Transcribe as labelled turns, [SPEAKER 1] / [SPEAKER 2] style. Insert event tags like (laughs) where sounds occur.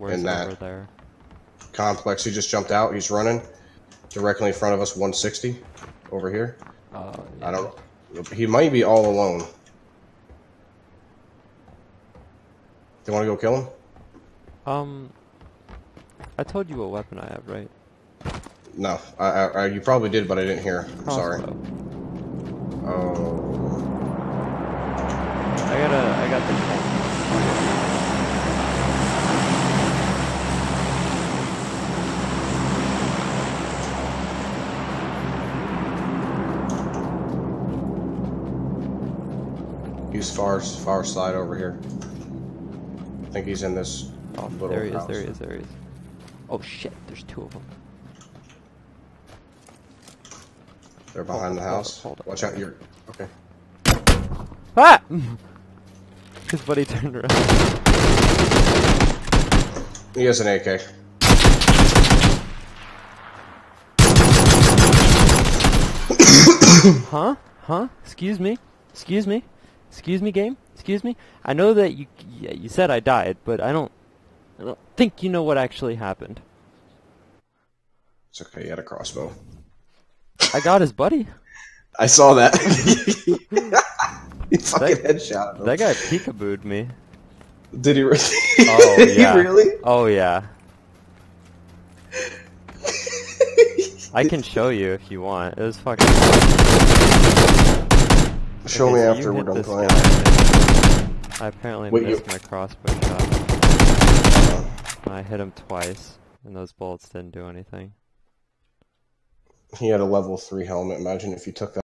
[SPEAKER 1] Where's
[SPEAKER 2] in that
[SPEAKER 1] there?
[SPEAKER 2] complex. He just jumped out. He's running directly in front of us, 160 over here.
[SPEAKER 1] Uh,
[SPEAKER 2] I don't. He might be all alone. Do you want to go kill him?
[SPEAKER 1] Um, I told you what weapon I have, right?
[SPEAKER 2] No, I, I, I you probably did, but I didn't hear. I'm sorry. Oh,
[SPEAKER 1] I got a, I got the.
[SPEAKER 2] He's far far side over here. I think he's in this
[SPEAKER 1] Oh,
[SPEAKER 2] little
[SPEAKER 1] there he is,
[SPEAKER 2] house.
[SPEAKER 1] there he is, there he is. Oh shit, there's two of them.
[SPEAKER 2] They're behind the
[SPEAKER 1] Hold up,
[SPEAKER 2] house.
[SPEAKER 1] hold up,
[SPEAKER 2] Watch
[SPEAKER 1] hold
[SPEAKER 2] out! You're okay.
[SPEAKER 1] Ah! (laughs) His buddy turned around.
[SPEAKER 2] He has an AK.
[SPEAKER 1] Huh? Huh? Excuse me? Excuse me? Excuse me, game? Excuse me? I know that you yeah, you said I died, but I don't I don't think you know what actually happened.
[SPEAKER 2] It's okay. He had a crossbow.
[SPEAKER 1] I got his buddy. (laughs)
[SPEAKER 2] I saw that. (laughs) he fucking headshot him.
[SPEAKER 1] That guy peekabooed me.
[SPEAKER 2] Did he? Re-
[SPEAKER 1] Oh (laughs) yeah.
[SPEAKER 2] he really?
[SPEAKER 1] Oh yeah. I can show you if you want. It was fucking.
[SPEAKER 2] Show
[SPEAKER 1] Okay,
[SPEAKER 2] me
[SPEAKER 1] so
[SPEAKER 2] after we're done playing.
[SPEAKER 1] I apparently
[SPEAKER 2] Wait, you-
[SPEAKER 1] missed my crossbow shot. I hit him twice, and those bullets didn't do anything.
[SPEAKER 2] He had a level three helmet. Imagine if you took that.